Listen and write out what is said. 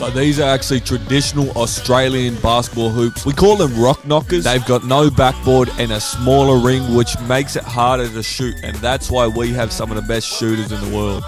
So these are actually traditional Australian basketball hoops. We call them rock knockers. They've got no backboard and a smaller ring, which makes it harder to shoot, and that's why we have some of the best shooters in the world.